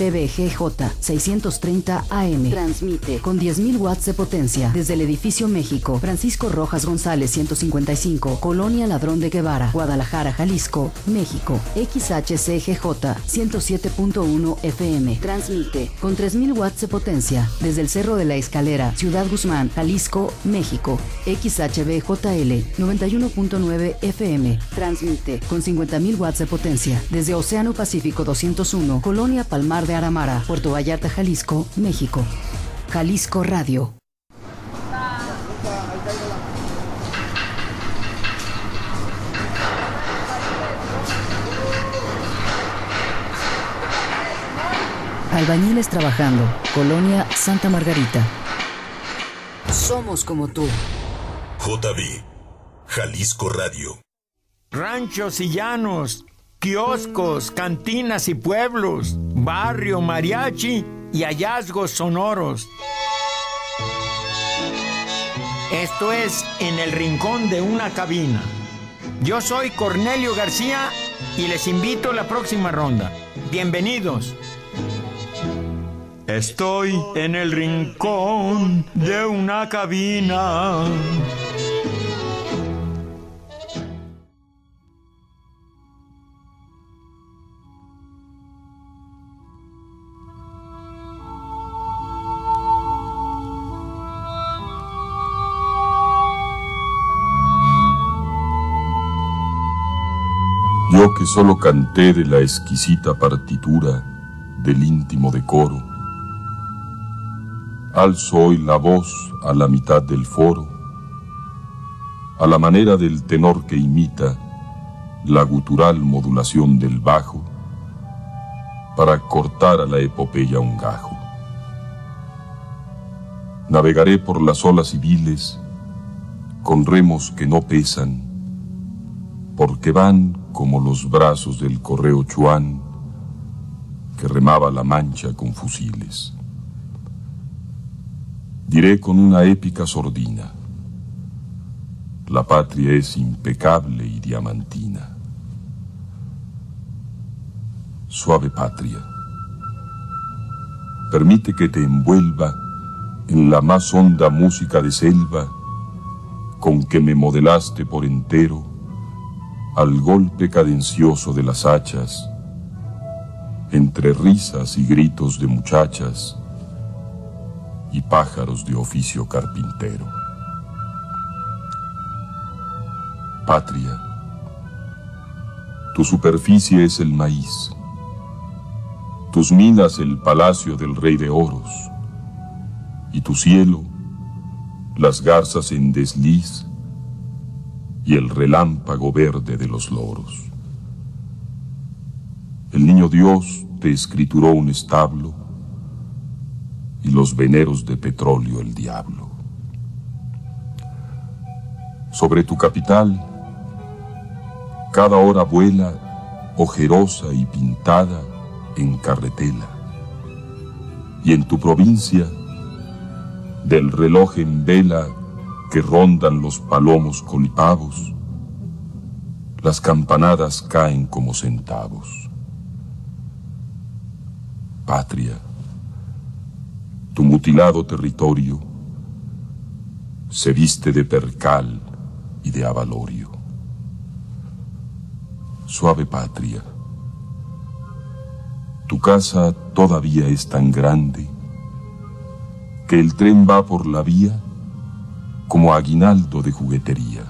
PBGJ 630 AM. Transmite con 10.000 watts de potencia desde el edificio México, Francisco Rojas González 155, Colonia Ladrón de Guevara, Guadalajara, Jalisco, México. XHCGJ 107.1 FM. Transmite con 3.000 watts de potencia desde el Cerro de la Escalera, Ciudad Guzmán, Jalisco, México. XHBJL 91.9 FM. Transmite con 50.000 watts de potencia desde Océano Pacífico 201, Colonia Palmar de Aramara, Puerto Vallarta, Jalisco, México. Jalisco Radio. Albañiles trabajando, Colonia Santa Margarita. Somos como tú. JB, Jalisco Radio. Ranchos y llanos, kioscos, cantinas y pueblos, barrio, mariachi y hallazgos sonoros. Esto es En el Rincón de una Cabina. Yo soy Cornelio García y les invito a la próxima ronda. Bienvenidos. Estoy en el rincón de una cabina. Yo que solo canté de la exquisita partitura del íntimo decoro, alzo hoy la voz a la mitad del foro, a la manera del tenor que imita la gutural modulación del bajo, para cortar a la epopeya un gajo. Navegaré por las olas civiles con remos que no pesan, porque van como los brazos del correo Chuan que remaba la mancha con fusiles. Diré con una épica sordina, la patria es impecable y diamantina. Suave patria, permite que te envuelva en la más honda música de selva con que me modelaste por entero al golpe cadencioso de las hachas, entre risas y gritos de muchachas y pájaros de oficio carpintero. Patria, tu superficie es el maíz, tus minas el palacio del rey de oros, y tu cielo las garzas en desliz y el relámpago verde de los loros. El niño Dios te escrituró un establo y los veneros de petróleo el diablo. Sobre tu capital, cada hora vuela ojerosa y pintada en carretela. Y en tu provincia, del reloj en vela que rondan los palomos colipavos, las campanadas caen como centavos. Patria, tu mutilado territorio se viste de percal y de avalorio. Suave patria, tu casa todavía es tan grande que el tren va por la vía como aguinaldo de juguetería.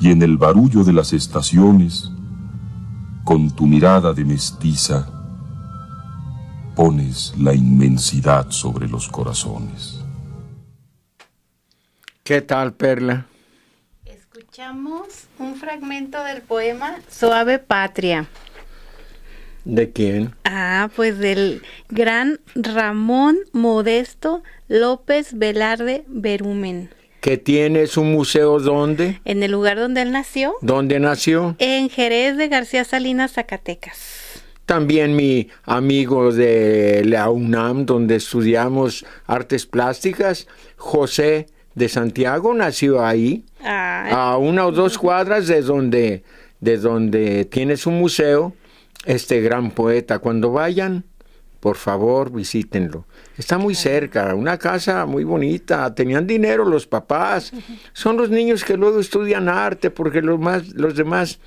Y en el barullo de las estaciones, con tu mirada de mestiza, pones la inmensidad sobre los corazones. ¿Qué tal, Perla? Escuchamos un fragmento del poema Suave Patria. ¿De quién? Ah, pues del gran Ramón Modesto López Velarde Berumen. ¿Que tiene su museo dónde? En el lugar donde él nació. ¿Dónde nació? En Jerez de García Salinas, Zacatecas. También mi amigo de la UNAM, donde estudiamos artes plásticas, José de Santiago, nació ahí, Ah, a una o dos cuadras de donde, de donde tiene su museo este gran poeta. Cuando vayan, por favor, visítenlo. Está muy cerca, una casa muy bonita, tenían dinero los papás. Son los niños que luego estudian arte porque los más los demás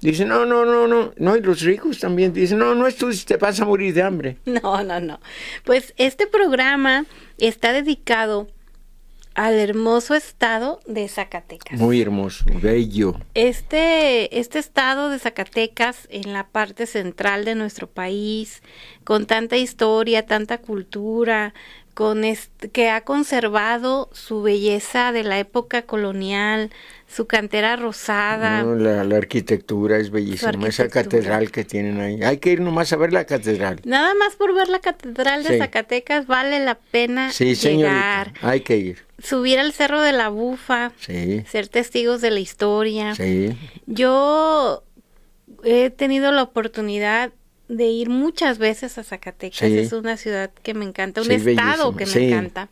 dicen, "No, no, no, no." No, y los ricos también dicen, "No, no estudies, te vas a morir de hambre." No, no, no. Pues este programa está dedicado al hermoso estado de Zacatecas. Muy hermoso, bello. Este, este estado de Zacatecas, en la parte central de nuestro país, con tanta historia, tanta cultura, con este, que ha conservado su belleza de la época colonial, su cantera rosada. No, la, la arquitectura es bellísima, esa catedral que tienen ahí. Hay que ir nomás a ver la catedral. Nada más por ver la catedral de Sí. Zacatecas vale la pena Sí, llegar, señorita, hay que ir. Subir al cerro de la Bufa, Sí, ser testigos de la historia. sí. Yo he tenido la oportunidad de ir muchas veces a Zacatecas. Sí. Es una ciudad que me encanta, un estado que me sí. encanta.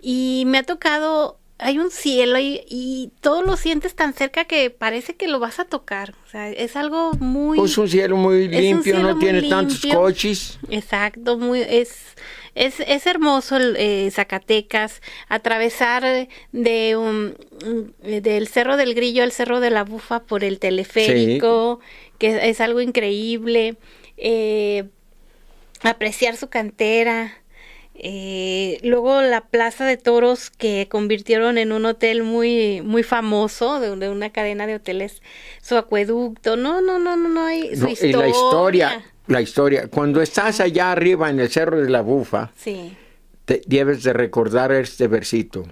Y me ha tocado, hay un cielo y, y todo lo sientes tan cerca que parece que lo vas a tocar. O sea, es algo muy... Pues un cielo muy limpio, cielo no muy tiene tantos coches. Exacto, muy es es, es hermoso el, eh, Zacatecas, atravesar de un, un- del Cerro del Grillo al Cerro de la Bufa por el teleférico, que es algo increíble, eh, apreciar su cantera, eh, luego la Plaza de Toros que convirtieron en un hotel muy muy famoso de, de una cadena de hoteles, su acueducto, no, no, no, no, no hay su No, y la historia, la historia. Cuando estás allá arriba en el Cerro de la Bufa, Sí. te debes de recordar este versito.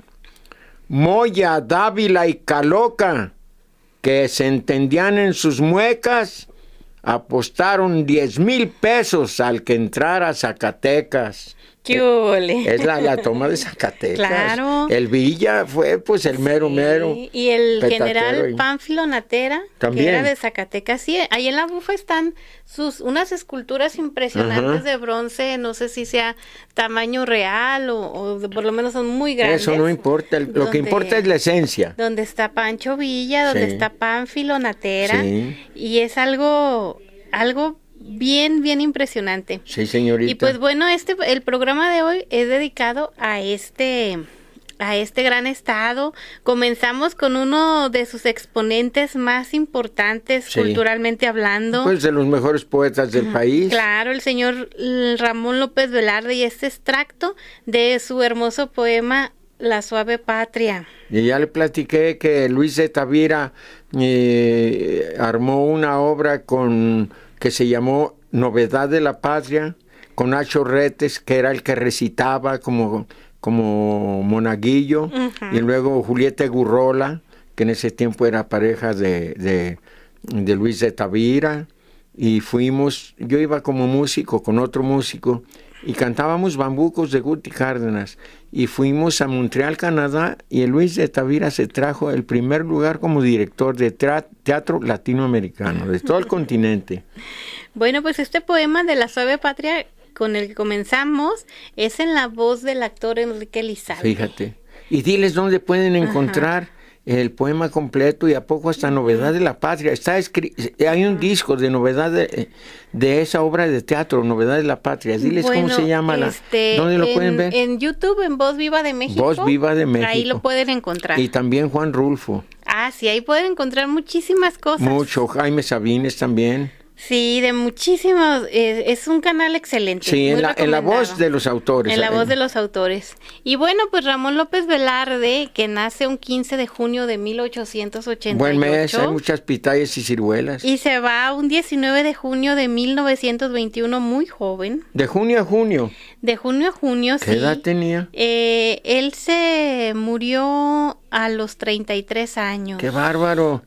Moya, Dávila y Caloca, que se entendían en sus muecas, apostaron 10 mil pesos al que entrara a Zacatecas. ¡Qué ole! Es la, la toma de Zacatecas. Claro. El Villa fue pues el mero mero. Y el general y- Pánfilo Natera, También. que era de Zacatecas, sí, ahí en la bufa están sus unas esculturas impresionantes Ajá. de bronce, no sé si sea tamaño real o, o por lo menos son muy grandes. Eso no importa, el- lo que importa es la esencia. Donde está Pancho Villa, donde Sí. está Pánfilo Natera, Sí. y es algo, algo bien, bien impresionante. Sí, señorita. Y pues bueno, este el programa de hoy es dedicado a este a este gran estado. Comenzamos con uno de sus exponentes más importantes Sí. culturalmente hablando. Pues de los mejores poetas del país. Claro, el señor Ramón López Velarde y este extracto de su hermoso poema La suave patria. Y ya le platiqué que Luis de Tavira eh, armó una obra con que se llamó Novedad de la Patria, con Nacho Retes, que era el que recitaba como, como monaguillo, y luego Julieta Gurrola, que en ese tiempo era pareja de, de, de Luis de Tavira, y fuimos, yo iba como músico con otro músico, y cantábamos bambucos de Guti Cárdenas y fuimos a Montreal, Canadá y el Luis de Tavira se trajo el primer lugar como director de teatro latinoamericano de todo el continente. Bueno, pues este poema de La suave patria con el que comenzamos es en la voz del actor Enrique Lizalde. Fíjate. Y diles dónde pueden encontrar el poema completo y a poco hasta Novedad de la Patria. Está hay un disco de novedad de, de esa obra de teatro, Novedad de la Patria. Diles cómo Bueno, se llama la este, ¿Dónde lo en, pueden ver? En YouTube, en Voz Viva de México. Voz Viva de México. Ahí lo pueden encontrar. Y también Juan Rulfo. Ah, sí, ahí pueden encontrar muchísimas cosas. Mucho. Jaime Sabines también. Sí, de muchísimos. eh, es un canal excelente. Sí, en la, en la voz de los autores. En la Eh, voz de los autores. Y bueno, pues Ramón López Velarde, que nace un 15 de junio de 1888. Buen mes, hay muchas pitayas y ciruelas. Y se va un 19 de junio de 1921, muy joven. De junio a junio. De junio a junio, ¿Qué sí. edad tenía? Eh, él se murió a los 33 años. Qué bárbaro.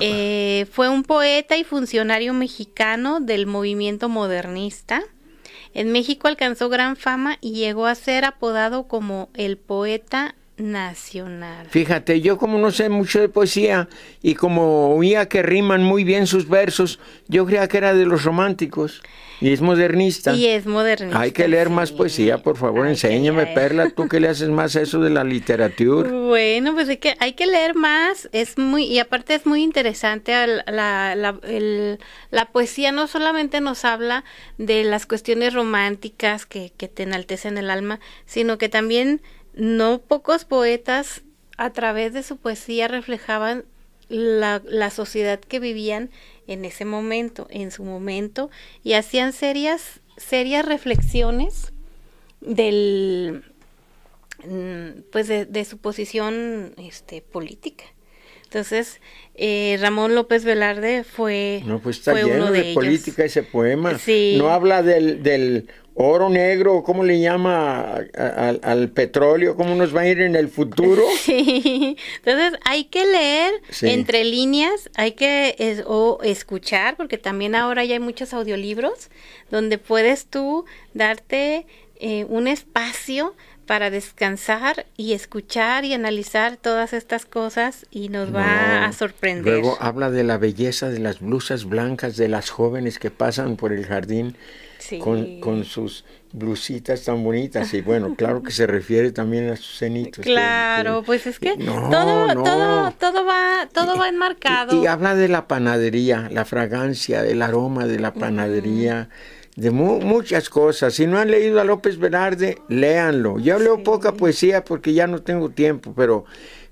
Eh, fue un poeta y funcionario mexicano del movimiento modernista. En México alcanzó gran fama y llegó a ser apodado como el poeta nacional. Fíjate, yo como no sé mucho de poesía y como oía que riman muy bien sus versos, yo creía que era de los románticos. Y es modernista. Y es modernista. Hay que leer más poesía, por favor, enséñame, Perla, tú que le haces más eso de la literatura. Bueno, pues hay que, hay que leer más, es muy, y aparte es muy interesante, la, la, la poesía no solamente nos habla de las cuestiones románticas que, que te enaltecen el alma, sino que también no pocos poetas a través de su poesía reflejaban la, la sociedad que vivían en ese momento, en su momento, y hacían serias, serias reflexiones del mm, pues de, su posición este política. Entonces, eh, Ramón López Velarde fue, no, pues está lleno de, política ese poema. No habla del, del oro negro, ¿cómo le llama al, petróleo? ¿Cómo nos va a ir en el futuro? Sí, entonces hay que leer entre líneas, hay que o escuchar, porque también ahora ya hay muchos audiolibros donde puedes tú darte eh, un espacio para descansar y escuchar y analizar todas estas cosas y nos va a sorprender. Luego habla de la belleza de las blusas blancas de las jóvenes que pasan por el jardín con, con, sus blusitas tan bonitas. Y bueno, claro que se refiere también a sus cenitos. Claro, pues es que todo, todo, todo va, todo va enmarcado. Y, habla de la panadería, la fragancia, el aroma de la panadería. De muchas cosas. Si no han leído a López Velarde, léanlo. Yo leo poca poesía porque ya no tengo tiempo, pero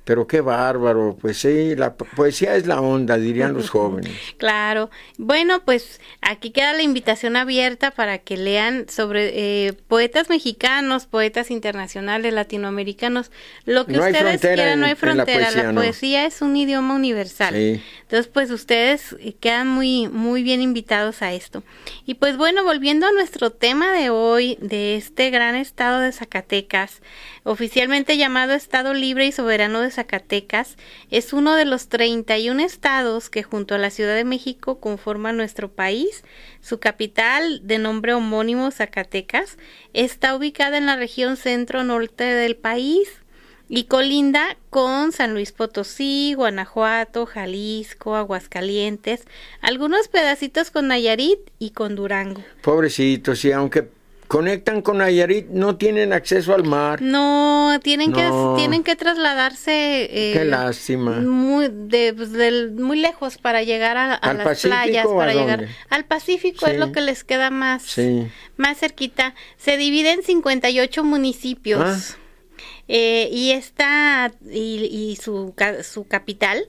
pero qué bárbaro, pues sí, la poesía es la onda, dirían los jóvenes. Claro. Bueno, pues aquí queda la invitación abierta para que lean sobre eh, poetas mexicanos, poetas internacionales, latinoamericanos, lo que ustedes quieran, no hay frontera. La poesía, es un idioma universal. Entonces, pues ustedes quedan muy, muy bien invitados a esto. Y pues bueno, volviendo a nuestro tema de hoy, de este gran estado de Zacatecas, oficialmente llamado Estado Libre y Soberano de Zacatecas, es uno de los 31 estados que junto a la Ciudad de México conforman nuestro país. Su capital, de nombre homónimo Zacatecas, está ubicada en la región centro-norte del país y colinda con San Luis Potosí, Guanajuato, Jalisco, Aguascalientes, algunos pedacitos con Nayarit y con Durango. Pobrecitos, y aunque conectan con Nayarit, no tienen acceso al mar. No, tienen que tienen que trasladarse. Eh, Qué lástima. Muy de, pues, muy lejos para llegar a, las playas, para llegar al Pacífico es lo que les queda más más cerquita. Se divide en 58 municipios. Ah. Eh, y esta y, y su, su capital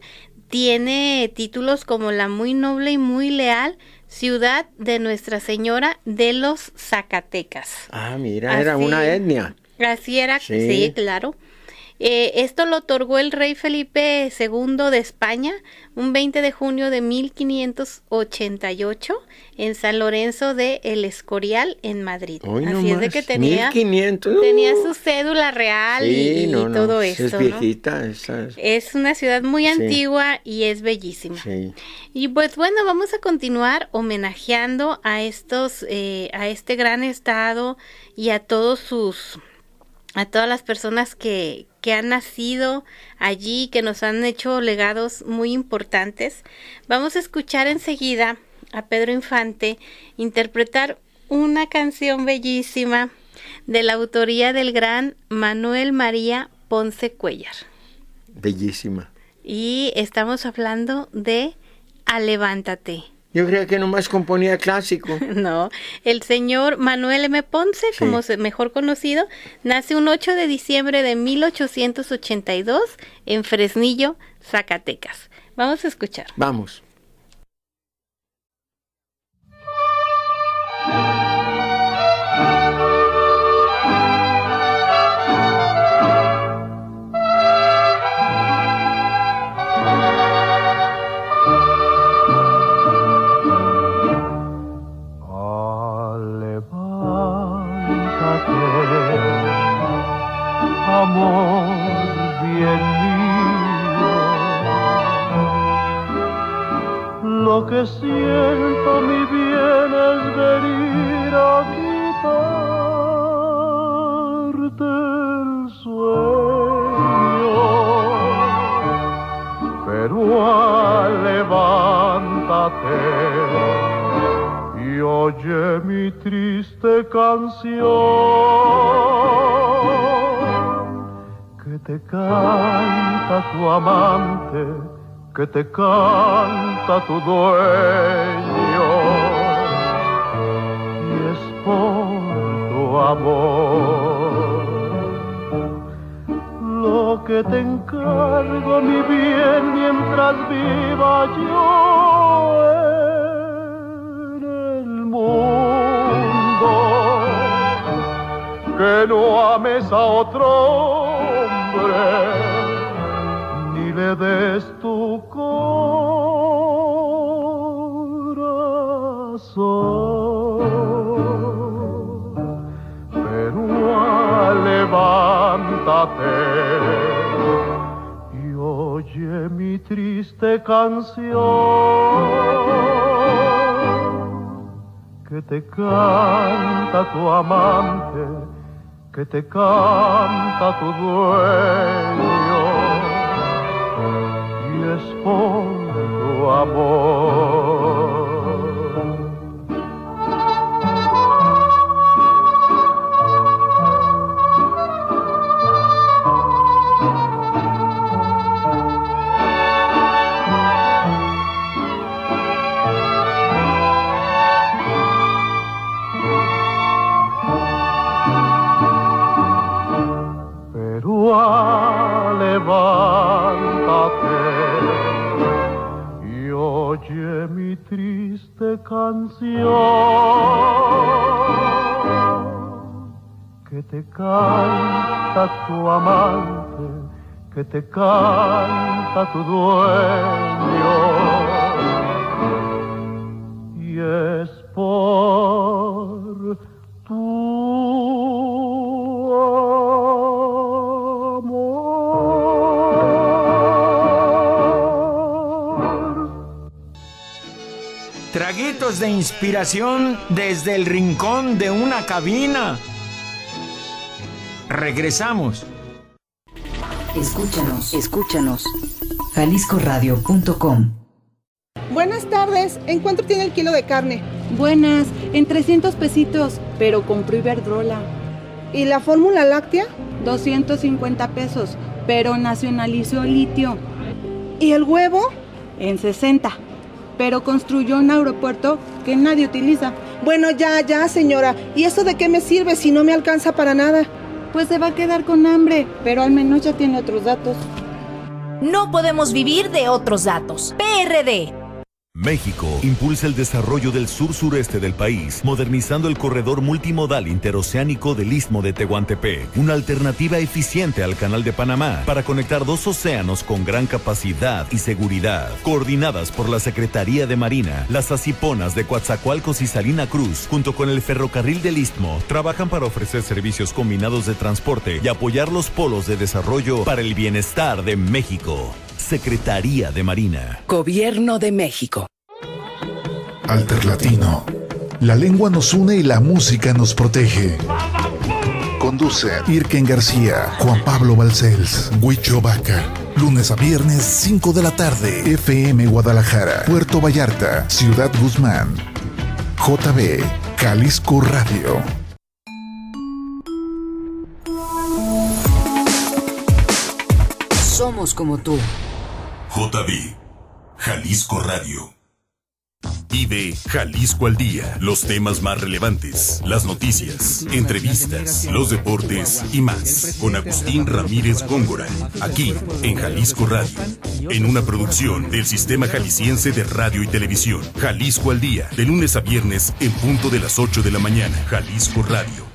tiene títulos como la muy noble y muy leal ciudad de Nuestra Señora de los Zacatecas. Ah, mira, era una etnia. Así era, sí claro. Eh, esto lo otorgó el rey Felipe II de España un 20 de junio de 1588 en San Lorenzo de El Escorial en Madrid. Así es de que tenía, tenía su cédula real y, todo eso. Es viejita. Es una ciudad muy antigua y es bellísima. Y pues bueno, vamos a continuar homenajeando a estos, eh, a este gran estado y a todos sus a todas las personas que, que han nacido allí, que nos han hecho legados muy importantes. Vamos a escuchar enseguida a Pedro Infante interpretar una canción bellísima de la autoría del gran Manuel María Ponce Cuellar. Bellísima. Y estamos hablando de Alevántate. Yo creía que nomás componía clásico. No, el señor Manuel M. Ponce, como mejor conocido, nace un 8 de diciembre de 1882 en Fresnillo, Zacatecas. Vamos a escuchar. Vamos. Que te canta tu dueño. Y es por tu amor lo que te encargo, mi bien, mientras viva yo que no ames a otro triste canción que te canta tu amante, que te canta tu dueño, y es tu amor. Oye mi triste canción que te canta tu amante, que te canta tu dueño. Y es por De inspiración desde el rincón de una cabina. Regresamos. Escúchanos, escúchanos. jaliscoradio.com Buenas tardes, ¿en cuánto tiene el kilo de carne? Buenas, en 300 pesitos, pero compró Iberdrola. ¿Y la fórmula láctea? 250 pesos, pero nacionalizó litio. ¿Y el huevo? En 60, pero construyó un aeropuerto que nadie utiliza. Bueno, ya, ya, señora. ¿Y eso de qué me sirve si no me alcanza para nada? Pues se va a quedar con hambre, pero al menos ya tiene otros datos. No podemos vivir de otros datos. PRD. México impulsa el desarrollo del sur-sureste del país, modernizando el corredor multimodal interoceánico del Istmo de Tehuantepec, una alternativa eficiente al Canal de Panamá para conectar dos océanos con gran capacidad y seguridad. Coordinadas por la Secretaría de Marina, las Asiponas de Coatzacoalcos y Salina Cruz, junto con el Ferrocarril del Istmo, trabajan para ofrecer servicios combinados de transporte y apoyar los polos de desarrollo para el bienestar de México. Secretaría de Marina. Gobierno de México. Alterlatino. La lengua nos une y la música nos protege. Conduce Irken García, Juan Pablo Balcells, Huicho Vaca. Lunes a viernes, 5 de la tarde. FM Guadalajara, Puerto Vallarta, Ciudad Guzmán. JB, Jalisco Radio. Somos como tú. JB, Jalisco Radio. Vive Jalisco al día, los temas más relevantes, las noticias, entrevistas, los deportes y más, con Agustín Ramírez Góngora, aquí en Jalisco Radio, en una producción del Sistema Jalisciense de Radio y Televisión. Jalisco al día, de lunes a viernes en punto de las 8 de la mañana, Jalisco Radio.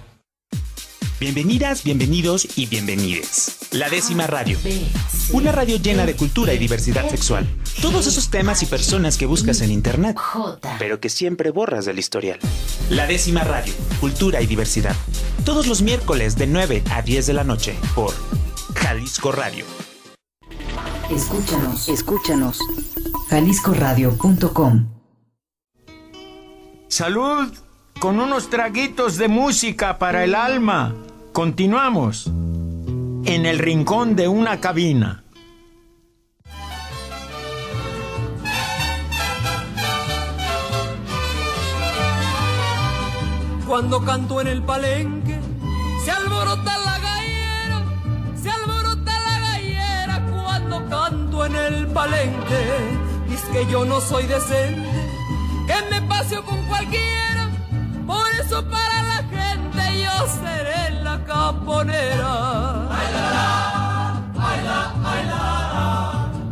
Bienvenidas, bienvenidos y bienvenides. La décima radio. Una radio llena de cultura y diversidad sexual. Todos esos temas y personas que buscas en internet, pero que siempre borras del historial. La décima radio. Cultura y diversidad. Todos los miércoles de 9 a 10 de la noche por Jalisco Radio. Escúchanos, escúchanos. jaliscoradio.com Salud con unos traguitos de música para el alma. Continuamos en el rincón de una cabina. cuando canto en el palenque, se alborota la gallera, se alborota la gallera cuando canto en el palenque. Y que yo no soy decente, que me paseo con cualquiera, por eso para la gente yo seré la caponera.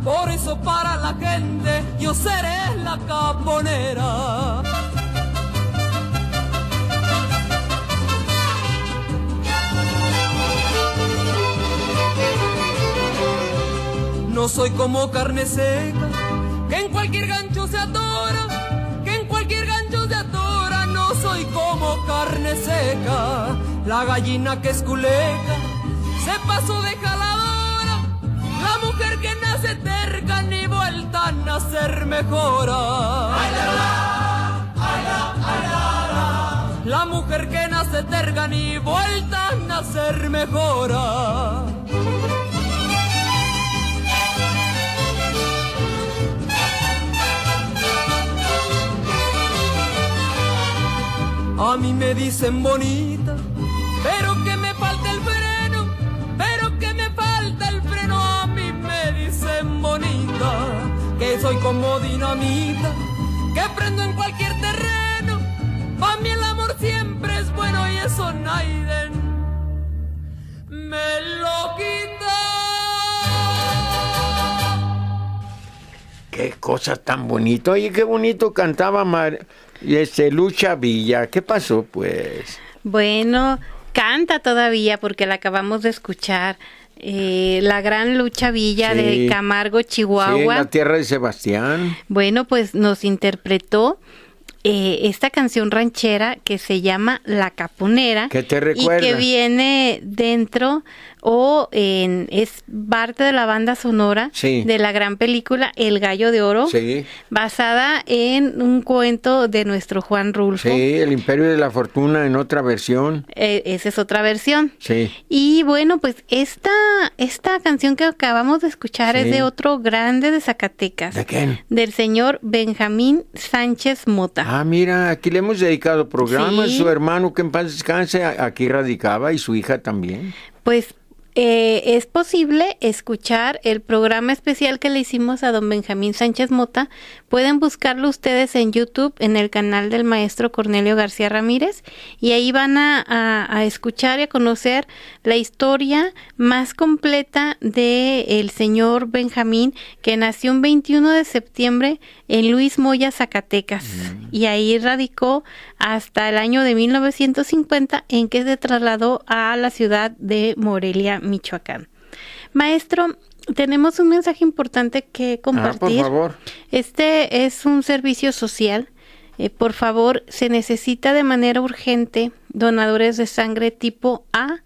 Por eso para la gente yo seré la caponera. No soy como carne seca, que en cualquier gancho se atora, seca, la gallina que es culeca, se pasó de jaladora. La mujer que nace terca ni vuelta a nacer mejora. La mujer que nace terca ni vuelta a nacer mejora. A mí me dicen bonita, pero que me falta el freno, pero que me falta el freno. A mí me dicen bonita, que soy como dinamita, que prendo en cualquier terreno. Para mí el amor siempre es bueno y eso Naiden me lo quita. Qué cosa tan bonita. Oye, qué bonito cantaba Mar y este Lucha Villa. ¿Qué pasó, pues? Bueno, canta todavía porque la acabamos de escuchar. Eh, la gran Lucha Villa Sí. de Camargo, Sí, en Chihuahua. la tierra de Sebastián. Bueno, pues nos interpretó eh, esta canción ranchera que se llama La Caponera. ¿Qué te Y que viene dentro o en, es parte de la banda sonora Sí. de la gran película El Gallo de Oro, Sí, basada en un cuento de nuestro Juan Rulfo. sí, el Imperio de la Fortuna en otra versión. Eh, esa es otra versión. Sí. Y bueno, pues esta, esta canción que acabamos de escuchar es de otro grande de Zacatecas. ¿De quién? Del señor Benjamín Sánchez Mota. Ah, mira, aquí le hemos dedicado programas. Su hermano, que en paz descanse, aquí radicaba y su hija también. Pues eh, es posible escuchar el programa especial que le hicimos a don Benjamín Sánchez Mota. Pueden buscarlo ustedes en YouTube, en el canal del maestro Cornelio García Ramírez, y ahí van a, a- escuchar y a conocer la historia más completa de el señor Benjamín, que nació un 21 de septiembre en Luis Moya, Zacatecas, y ahí radicó hasta el año de 1950 en que se trasladó a la ciudad de Morelia, Michoacán. Maestro, tenemos un mensaje importante que Ah, por compartir. favor. Este es un servicio social. Eh, por favor, se necesita de manera urgente donadores de sangre tipo A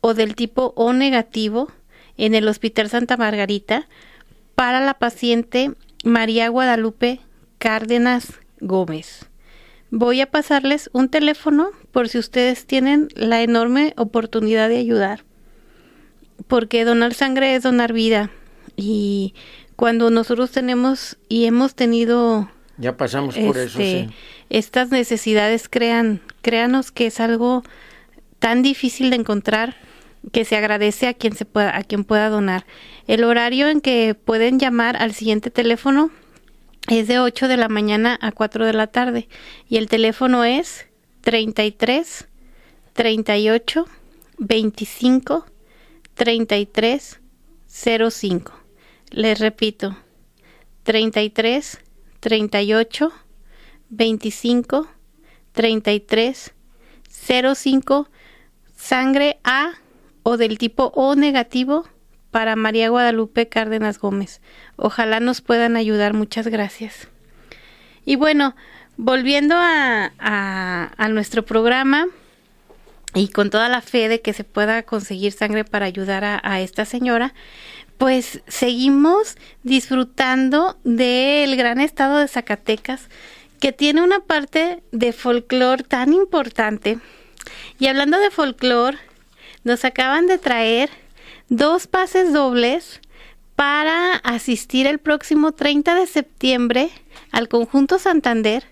o del tipo O negativo en el Hospital Santa Margarita para la paciente María Guadalupe Cárdenas Gómez. Voy a pasarles un teléfono por si ustedes tienen la enorme oportunidad de ayudar. Porque donar sangre es donar vida. Y cuando nosotros tenemos y hemos tenido Ya pasamos por eso, este, sí. estas necesidades crean, créanos que es algo tan difícil de encontrar que se agradece a quien se pueda, a quien pueda donar. El horario en que pueden llamar al siguiente teléfono es de 8 de la mañana a 4 de la tarde y el teléfono es 33 38 25 33 05. Les repito, 33 38 25 33 05 sangre A o del tipo O negativo para María Guadalupe Cárdenas Gómez. Ojalá nos puedan ayudar. Muchas gracias. Y bueno, volviendo a, nuestro programa y con toda la fe de que se pueda conseguir sangre para ayudar a esta señora, pues seguimos disfrutando del gran estado de Zacatecas, que tiene una parte de folclore tan importante. Y hablando de folclore, nos acaban de traer dos pases dobles para asistir el próximo 30 de septiembre al conjunto Santander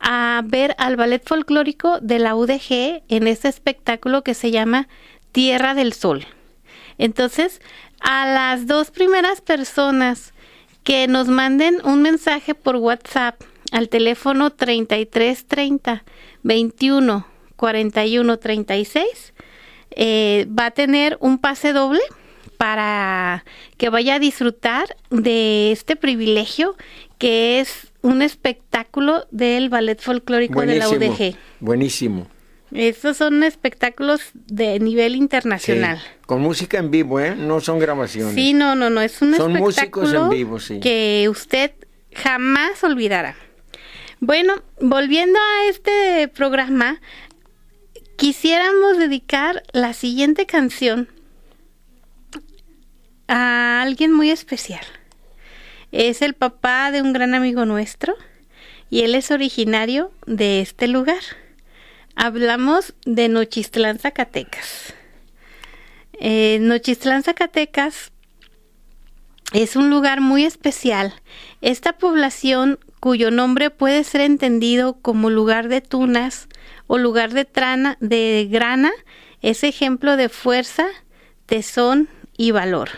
a ver al ballet folclórico de la UDG en este espectáculo que se llama Tierra del Sol. Entonces, a las dos primeras personas que nos manden un mensaje por WhatsApp al teléfono 3330 21 41 36 va a tener un pase doble para que vaya a disfrutar de este privilegio que es un espectáculo del ballet folclórico de la UDG. Buenísimo. Estos son espectáculos de nivel internacional. con música en vivo, ¿eh? No son grabaciones. Sí, no, no, no. Es un son músicos en vivo, sí. que usted jamás olvidará. Bueno, volviendo a este programa, quisiéramos dedicar la siguiente canción a alguien muy especial. Es el papá de un gran amigo nuestro y él es originario de este lugar. Hablamos de Nochistlán, Zacatecas. Eh, Nochistlán, Zacatecas es un lugar muy especial. Esta población, cuyo nombre puede ser entendido como lugar de tunas o lugar de, trana, de grana, es ejemplo de fuerza, tesón y valor.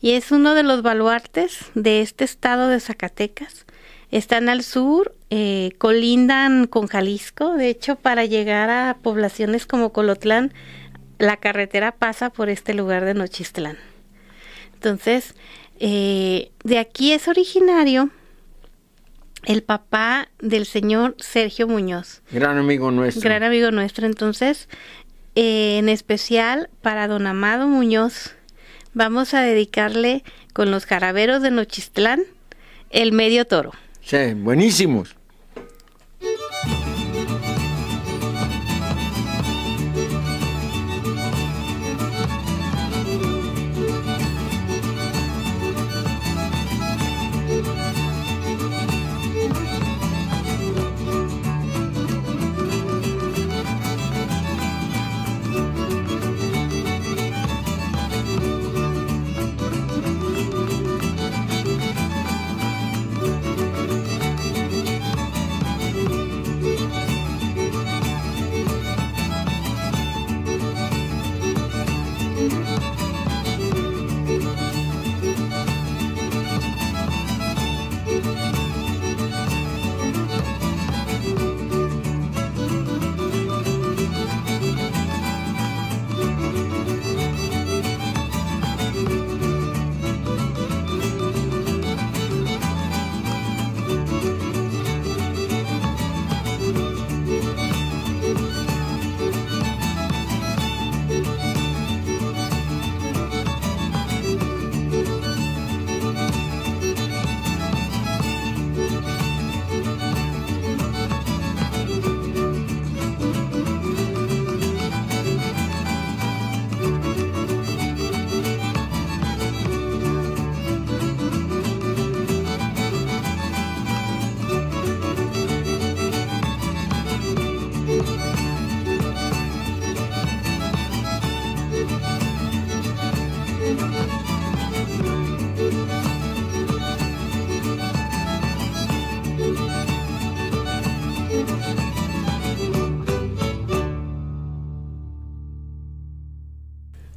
Y es uno de los baluartes de este estado de Zacatecas. Están al sur, eh, colindan con Jalisco. De hecho, para llegar a poblaciones como Colotlán, la carretera pasa por este lugar de Nochistlán. Entonces, eh, de aquí es originario el papá del señor Sergio Muñoz. Gran amigo nuestro. Gran amigo nuestro. Entonces, eh, en especial para don Amado Muñoz, vamos a dedicarle con los jaraberos de Nochistlán el medio toro. Sí, buenísimos.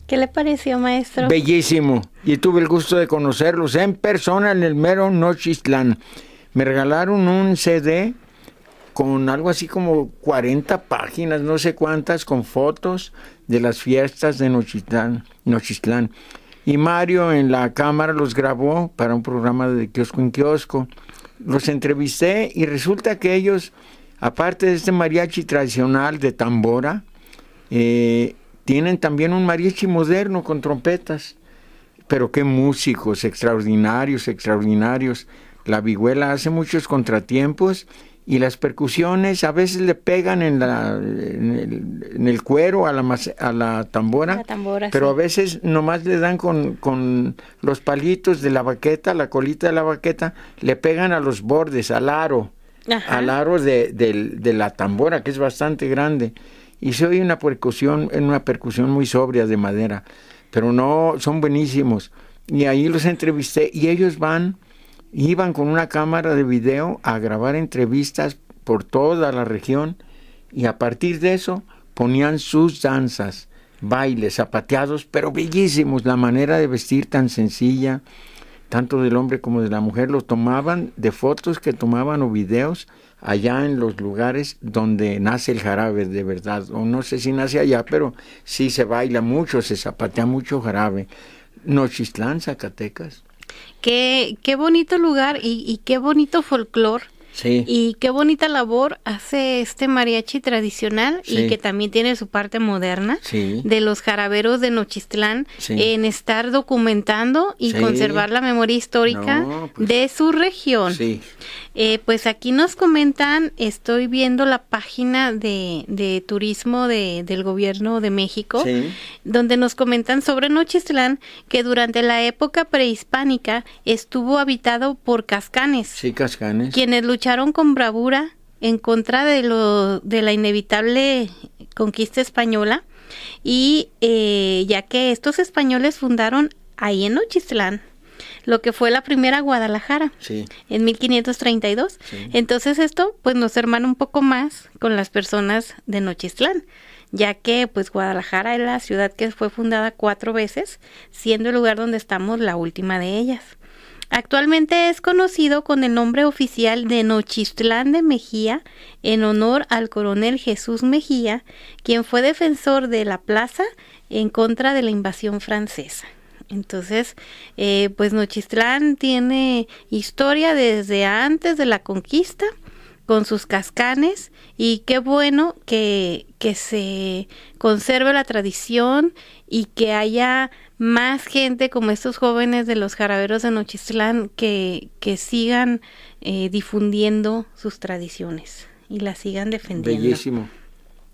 ¿Qué le pareció, maestro? Bellísimo. Y tuve el gusto de conocerlos en persona en el mero Nochistlán. Me regalaron un CD con algo así como 40 páginas, no sé cuántas, con fotos de las fiestas de Nochistlán. Nochistlán. Y Mario en la cámara los grabó para un programa de kiosco en kiosco. Los entrevisté y resulta que ellos, aparte de este mariachi tradicional de tambora, eh, tienen también un mariachi moderno con trompetas. Pero qué músicos extraordinarios, extraordinarios. La vihuela hace muchos contratiempos y las percusiones a veces le pegan en, la, en, el, cuero a la, a la tambora, pero a veces nomás le dan con, con, los palitos de la baqueta, la colita de la baqueta, le pegan a los bordes, al aro, al aro de, de la tambora, que es bastante grande y se oye una percusión, una percusión muy sobria de madera, pero no, son buenísimos. Y ahí los entrevisté y ellos van, iban con una cámara de video a grabar entrevistas por toda la región y a partir de eso ponían sus danzas, bailes, zapateados, pero bellísimos, la manera de vestir tan sencilla, tanto del hombre como de la mujer, lo tomaban de fotos que tomaban o videos allá en los lugares donde nace el jarabe de verdad, o no sé si nace allá, pero sí se baila mucho, se zapatea mucho jarabe. Nochistlán, Zacatecas. Qué, qué bonito lugar y, y qué bonito folclor y qué bonita labor hace este mariachi tradicional y que también tiene su parte moderna de los jaraberos de Nochistlán en estar documentando y conservar la memoria histórica pues. de su región. Eh, pues aquí nos comentan, estoy viendo la página de, de turismo de, del gobierno de México, donde nos comentan sobre Nochistlán que durante la época prehispánica estuvo habitado por cascanes. Sí, cascanes. Quienes lucharon con bravura en contra de, lo, de la inevitable conquista española y eh, ya que estos españoles fundaron ahí en Nochistlán lo que fue la primera Guadalajara en 1532. Entonces esto pues nos hermana un poco más con las personas de Nochistlán, ya que pues Guadalajara es la ciudad que fue fundada cuatro veces, siendo el lugar donde estamos la última de ellas. Actualmente es conocido con el nombre oficial de Nochistlán de Mejía en honor al coronel Jesús Mejía, quien fue defensor de la plaza en contra de la invasión francesa. Entonces, eh, pues Nochistlán tiene historia desde antes de la conquista con sus cascanes y qué bueno que, que se conserve la tradición y que haya más gente como estos jóvenes de los jaraberos de Nochistlán que, que sigan eh, difundiendo sus tradiciones y las sigan defendiendo. Bellísimo.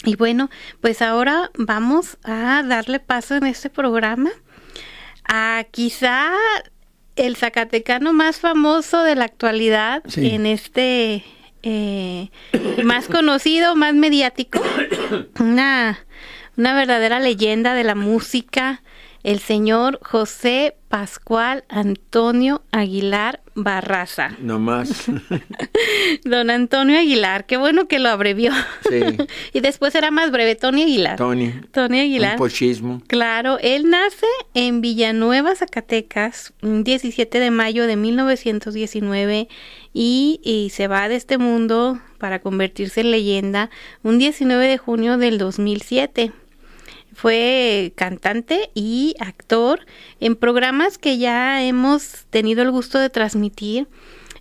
Y bueno, pues ahora vamos a darle paso en este programa a quizá el zacatecano más famoso de la actualidad en este eh, más conocido, más mediático, una, una verdadera leyenda de la música, el señor José Pascual Antonio Aguilar Barraza. No más. Don Antonio Aguilar, qué bueno que lo abrevió. Sí. y después era más breve, Tony Aguilar. Tony. Tony Aguilar. Un pochismo. Claro, él nace en Villanueva, Zacatecas, 17 de mayo de 1919 y, y se va de este mundo para convertirse en leyenda un 19 de junio del 2007 fue cantante y actor en programas que ya hemos tenido el gusto de transmitir.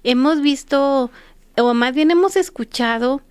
Hemos visto, o más bien hemos escuchado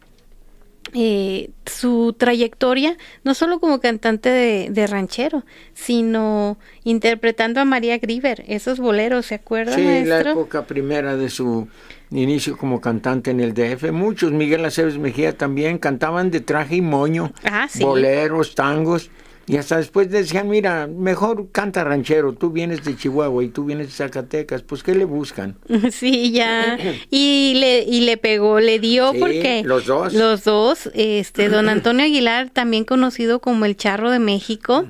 eh, su trayectoria, no solo como cantante de, ranchero, sino interpretando a María Grieber, esos boleros, ¿se acuerdan? Sí, la época primera de su inicio como cantante en el DF. Muchos, Miguel Aceves Mejía también, cantaban de traje y moño, ah, boleros, tangos. Y hasta después decían, mira, mejor canta ranchero, tú vienes de Chihuahua y tú vienes de Zacatecas, pues ¿qué le buscan? Sí, ya. Y le, y le pegó, le dio porque... Los dos. Los dos. Este, don Antonio Aguilar, también conocido como el Charro de México,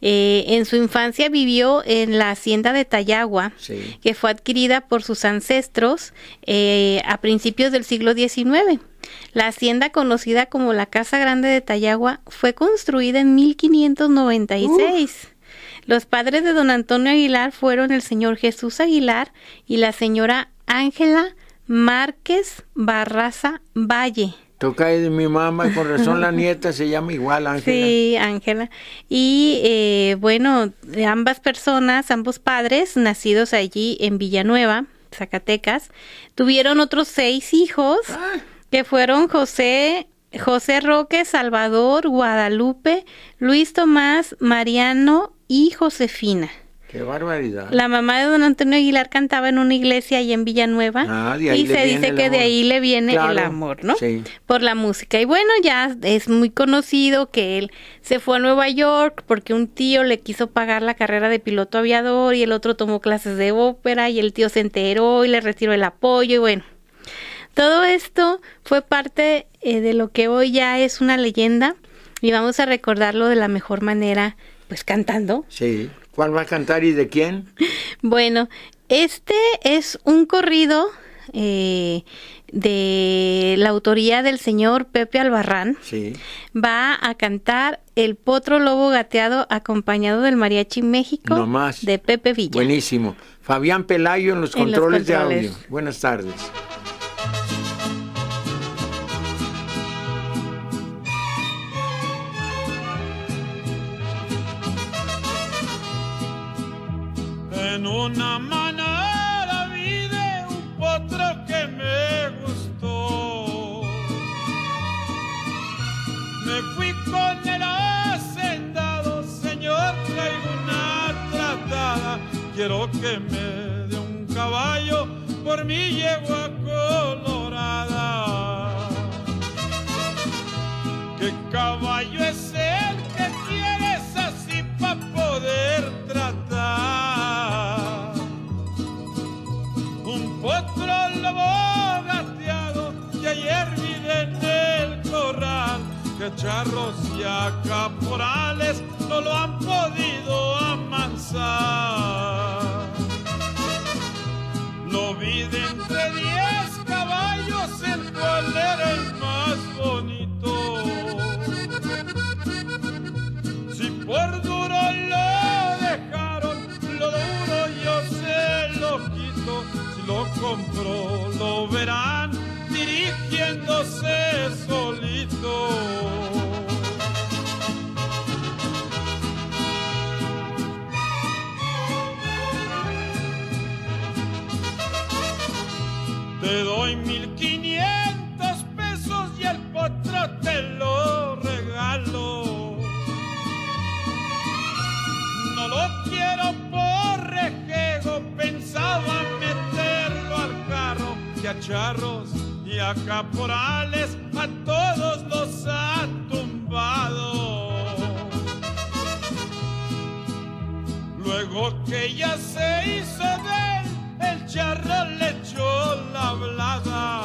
eh, en su infancia vivió en la hacienda de Tayagua, que fue adquirida por sus ancestros eh, a principios del siglo XIX. La hacienda conocida como la Casa Grande de Tayagua fue construida en 1596. Los padres de don Antonio Aguilar fueron el señor Jesús Aguilar y la señora Ángela Márquez Barraza Valle. Toca de mi mamá, y con razón la nieta se llama igual Ángela. Sí, Ángela. Y eh, bueno, ambas personas, ambos padres, nacidos allí en Villanueva, Zacatecas, tuvieron otros seis hijos que fueron José, José Roque, Salvador, Guadalupe, Luis Tomás, Mariano y Josefina. ¡Qué barbaridad! La mamá de don Antonio Aguilar cantaba en una iglesia ahí en Villanueva ah, y se dice que de ahí le viene el amor, ¿no? Sí. Por la música. Y bueno, ya es muy conocido que él se fue a Nueva York porque un tío le quiso pagar la carrera de piloto aviador y el otro tomó clases de ópera y el tío se enteró y le retiró el apoyo y bueno, todo esto fue parte eh, de lo que hoy ya es una leyenda y vamos a recordarlo de la mejor manera, pues cantando. Sí. ¿Cuál va a cantar y de quién? Bueno, este es un corrido eh, de la autoría del señor Pepe Albarrán, Sí. va a cantar El Potro Lobo Gateado acompañado del Mariachi México No más. de Pepe Villa. Buenísimo. Fabián Pelayo en los En los controles de controles. audio. Buenas tardes. En una manera vi de un potro que me gustó. Me fui con el hacendado, señor, traigo una tratada. Quiero que me dé un caballo por mi yegua colorada. ¿Qué caballo charros y a caporales no lo han podido amansar. Lo vi entre diez caballos, el cual era el más bonito. Si por duro lo dejaron, lo duro yo se lo quito. Si lo compro, lo verán dirigiéndose charros y a caporales, a todos los ha tumbado. Luego que ya se hizo de él, el charro le echó la blada.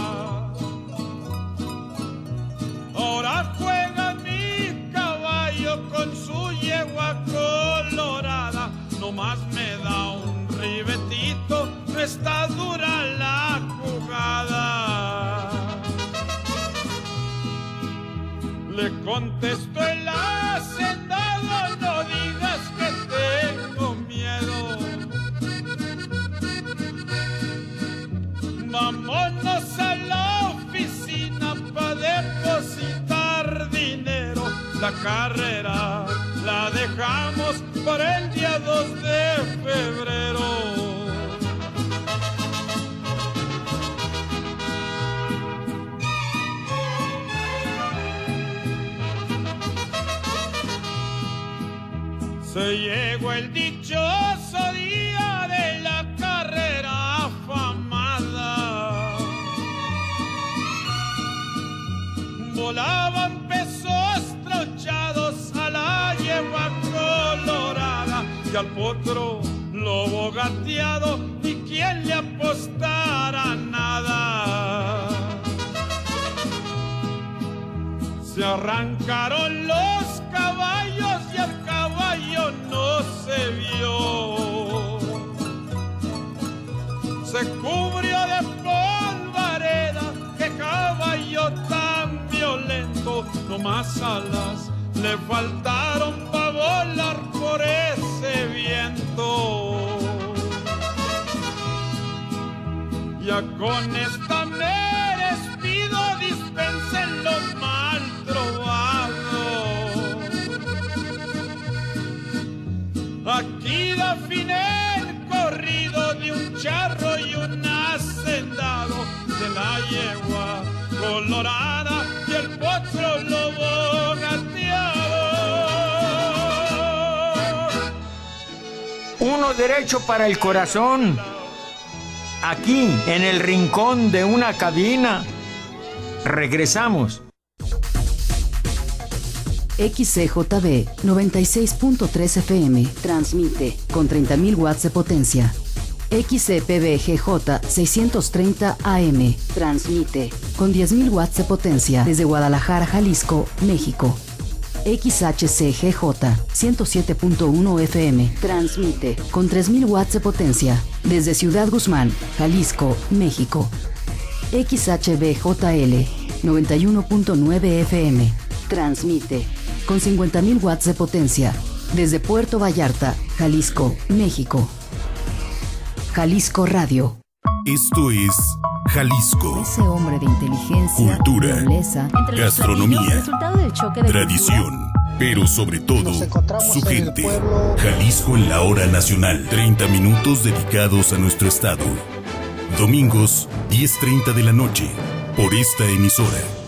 Ahora juega mi caballo con su yegua colorada. Nomás me da un ribetito, no está dura la jugada. Le contestó el hacendado, no digas que tengo miedo. Vámonos a la oficina para depositar dinero. La carrera la dejamos para el día 2 de febrero. Se llegó el dichoso día de la carrera afamada. Volaban pesos trochados a la yegua colorada y al potro lobo gateado y quien le apostara nada. Se arrancaron se vio. Se cubrió de polvareda, que caballo tan violento, no más alas le faltaron para volar por ese viento. Ya con esta de un charro y un hacendado de la yegua colorada y el potro lobo gateado. Uno derecho para el corazón. Aquí, en el rincón de una cabina. Regresamos. XCJB 96.3 FM transmite con 30.000 watts de potencia. XCPBGJ 630 AM transmite con 10.000 watts de potencia desde Guadalajara, Jalisco, México. XHCGJ 107.1 FM transmite con 3.000 watts de potencia desde Ciudad Guzmán, Jalisco, México. XHBJL 91.9 FM. Transmite con 50.000 watts de potencia desde Puerto Vallarta, Jalisco, México. Jalisco Radio. Esto es Jalisco. Ese hombre de inteligencia, Cultura, nobleza, gastronomía, resultado del choque de tradición, pero sobre todo su gente. Jalisco en la hora nacional. 30 minutos dedicados a nuestro estado. Domingos, 10.30 de la noche, por esta emisora.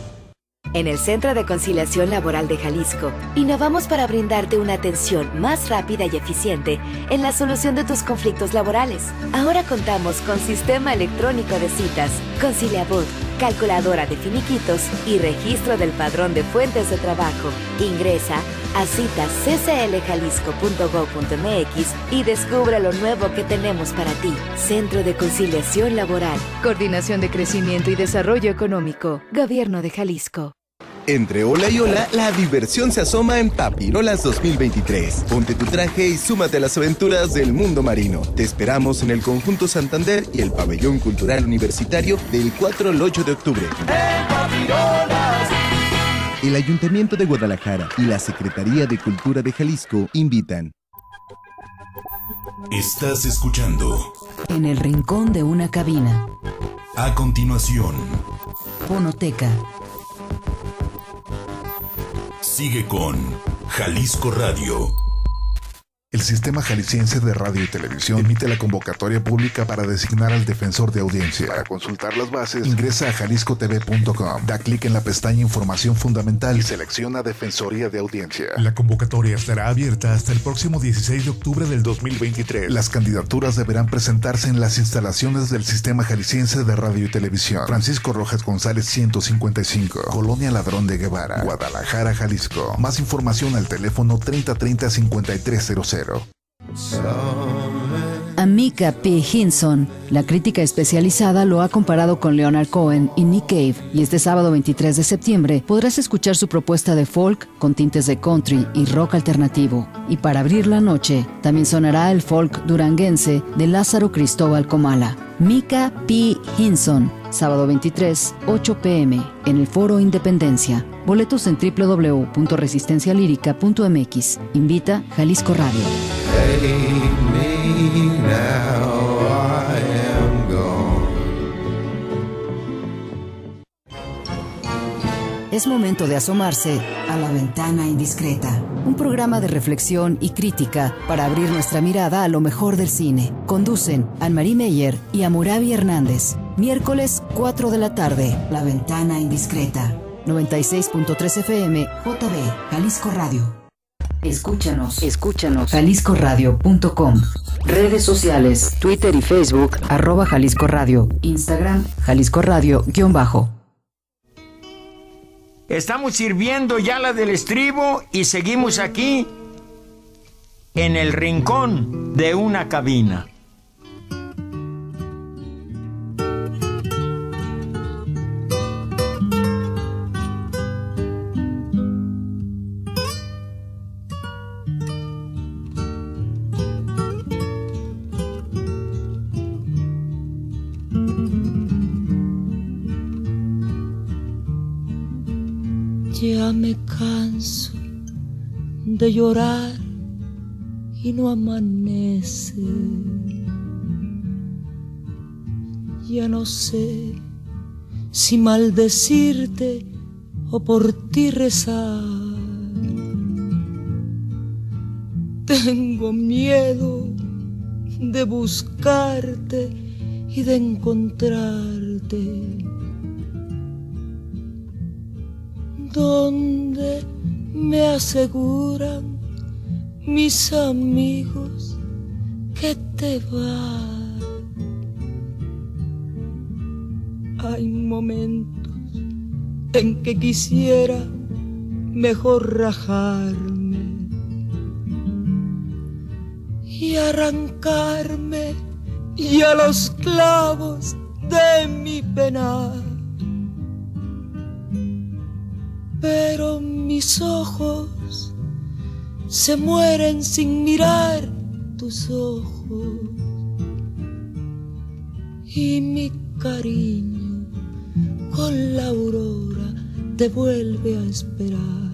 En el Centro de Conciliación Laboral de Jalisco, innovamos para brindarte una atención más rápida y eficiente en la solución de tus conflictos laborales. Ahora contamos con sistema electrónico de citas, conciliabot, calculadora de finiquitos y registro del padrón de fuentes de trabajo. Ingresa a citas ccljalisco.gov.mx y descubre lo nuevo que tenemos para ti. Centro de Conciliación Laboral. Coordinación de Crecimiento y Desarrollo Económico. Gobierno de Jalisco. Entre ola y ola, la diversión se asoma en Papirolas 2023. Ponte tu traje y súmate a las aventuras del mundo marino. Te esperamos en el Conjunto Santander y el Pabellón Cultural Universitario del 4 al 8 de octubre. El Ayuntamiento de Guadalajara y la Secretaría de Cultura de Jalisco invitan. Estás escuchando. En el rincón de una cabina. A continuación, Fonoteca. Sigue con Jalisco Radio. El Sistema Jalisciense de Radio y Televisión emite la convocatoria pública para designar al defensor de audiencia. Para consultar las bases, ingresa a jaliscotv.com, da clic en la pestaña Información Fundamental y selecciona Defensoría de Audiencia. La convocatoria estará abierta hasta el próximo 16 de octubre del 2023. Las candidaturas deberán presentarse en las instalaciones del Sistema Jalisciense de Radio y Televisión. Francisco Rojas González 155, Colonia Ladrón de Guevara, Guadalajara, Jalisco. Más información al teléfono 3030 5300. cero. Amika P. Hinson, la crítica especializada, lo ha comparado con Leonard Cohen y Nick Cave, y este sábado 23 de septiembre podrás escuchar su propuesta de folk con tintes de country y rock alternativo. Y para abrir la noche, también sonará el folk duranguense de Lázaro Cristóbal Comala. Mika P. Hinson, sábado 23, 8 pm, en el Foro Independencia. Boletos en www.resistencialírica.mx. Invita Jalisco Radio. Es momento de asomarse a la ventana indiscreta, un programa de reflexión y crítica para abrir nuestra mirada a lo mejor del cine. Conducen Anne-Marie Meyer y Amurabi Hernández. Miércoles 4 de la tarde, La Ventana Indiscreta. 96.3 FM, JB, Jalisco Radio. Escúchanos, escúchanos. JaliscoRadio.com. Redes sociales, Twitter y Facebook, arroba Jalisco Radio. Instagram, Jalisco Radio-bajo. Estamos sirviendo ya la del estribo y seguimos aquí en el rincón de una cabina. Ya me canso de llorar y no amanece. Ya no sé si maldecirte o por ti rezar. Tengo miedo de buscarte y de encontrarte. Donde me aseguran mis amigos que te vas. Hay momentos en que quisiera mejor rajarme y arrancarme y a los clavos de mi penar. Pero mis ojos se mueren sin mirar tus ojos y mi cariño con la aurora te vuelve a esperar.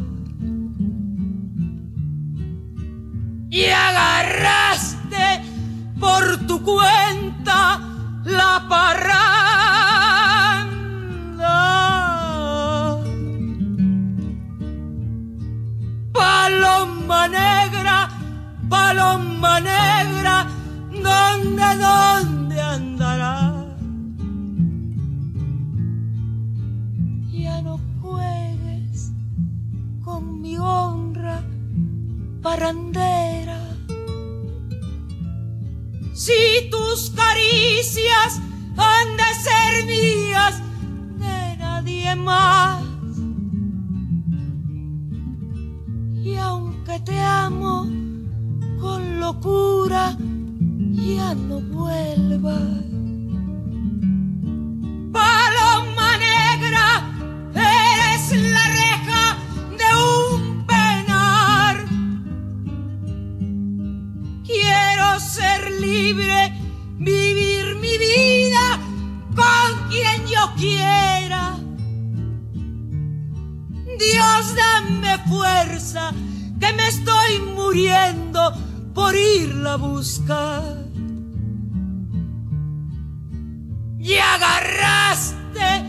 Y agarraste por tu cuenta la parranda. Paloma negra, paloma negra, ¿dónde, dónde andará? Ya no juegues con mi honra parandera. Si tus caricias han de ser mías, de nadie más. Amo con locura, ya no vuelvas. Paloma negra, eres la reja de un penar. Quiero ser libre, vivir mi vida con quien yo quiera. Dios, dame fuerza, estoy muriendo por irla a buscar. Y agarraste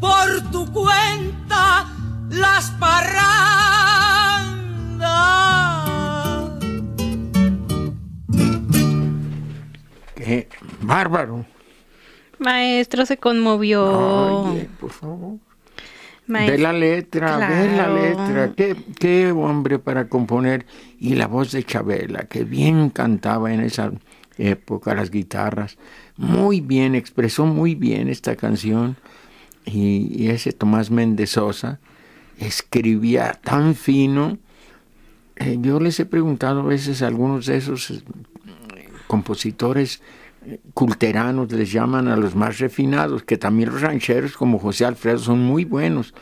por tu cuenta las parrandas. Qué bárbaro. Maestro se conmovió. Oye, por favor. Ve la letra, ve la letra. Qué, qué hombre para componer. Y la voz de Chabela, que bien cantaba en esa época las guitarras. Muy bien, expresó muy bien esta canción. Y, y ese Tomás Méndez Sosa escribía tan fino. Eh, yo les he preguntado a veces a algunos de esos eh, compositores culteranos les llaman a los más refinados, que también los rancheros como José Alfredo son muy buenos,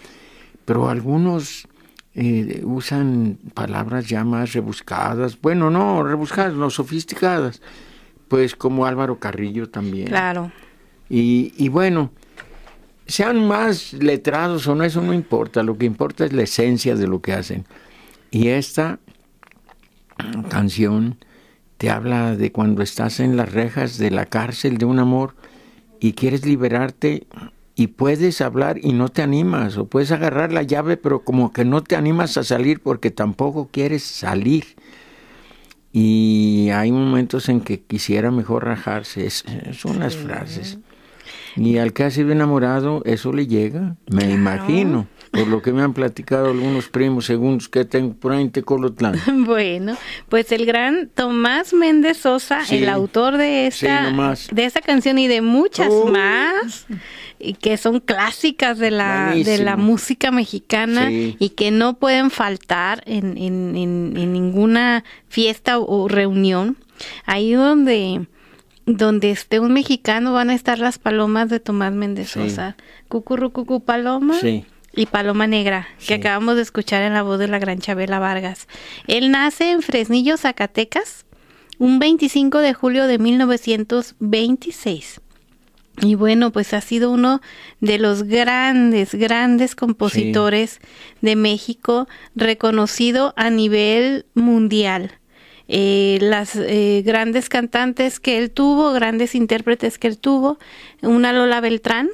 pero algunos eh, usan palabras ya más rebuscadas, bueno, no, rebuscadas, no sofisticadas, pues como Álvaro Carrillo también. Claro. Y, y bueno, sean más letrados o no, eso no importa, lo que importa es la esencia de lo que hacen. Y esta canción te habla de cuando estás en las rejas de la cárcel de un amor y quieres liberarte y puedes hablar y no te animas, o puedes agarrar la llave, pero como que no te animas a salir porque tampoco quieres salir. Y hay momentos en que quisiera mejor rajarse, es- son las frases. Y al que ha sido enamorado, eso le llega, me imagino, por lo que me han platicado algunos primos segundos que tengo por ahí en Tecolotlán. Bueno, pues el gran Tomás Méndez Sosa, Sí. el autor de esta, Sí, de esta canción y de muchas Oh. más, y que son clásicas de la, de la música mexicana Sí. y que no pueden faltar en, en, en, en ninguna fiesta o, reunión. Ahí donde, donde esté un mexicano van a estar las palomas de Tomás Méndez Sí. Sosa. Cucurrucucu Paloma Sí. Y Paloma Negra, que acabamos de escuchar en la voz de la gran Chabela Vargas. Él nace en Fresnillo, Zacatecas, un 25 de julio de 1926. Y bueno, pues ha sido uno de los grandes, grandes compositores de México, reconocido a nivel mundial. Eh, las eh, grandes cantantes que él tuvo, grandes intérpretes que él tuvo, una Lola Beltrán,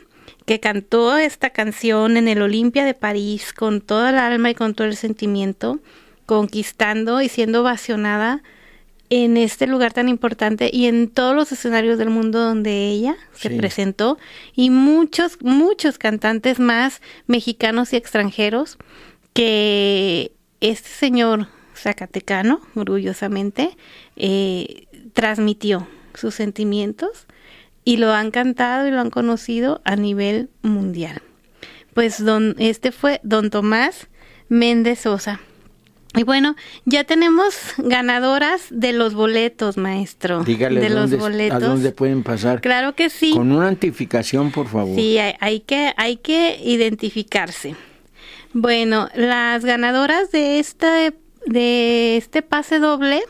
que cantó esta canción en el Olimpia de París con toda el alma y con todo el sentimiento, conquistando y siendo ovacionada en este lugar tan importante y en todos los escenarios del mundo donde ella se presentó y muchos, muchos cantantes más mexicanos y extranjeros que este señor zacatecano, orgullosamente, eh, transmitió sus sentimientos y lo han cantado y lo han conocido a nivel mundial. Pues don, este fue don Tomás Méndez Sosa. Y bueno, ya tenemos ganadoras de los boletos, maestro. Dígale de dónde, los boletos. a dónde pueden pasar. Claro que sí. Con una identificación, por favor. Sí, hay, hay que, hay que identificarse. Bueno, las ganadoras de este, de este pase doble,